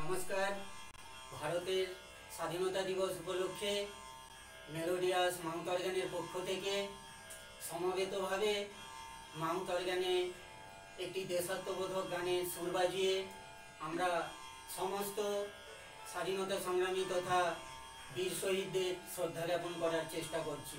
নমস্কার। ভারতের স্বাধীনতা দিবস উপলক্ষে মেলোডিয়াস মাউন্ট অর্গানের পক্ষ থেকে সমবেতভাবে মাউন্ট অর্গানে একটি দেশাত্মবোধক গানের সুর বাজিয়ে আমরা সমস্ত স্বাধীনতা সংগ্রামী তথা বীর শহীদদের শ্রদ্ধা জ্ঞাপন করার চেষ্টা করছি।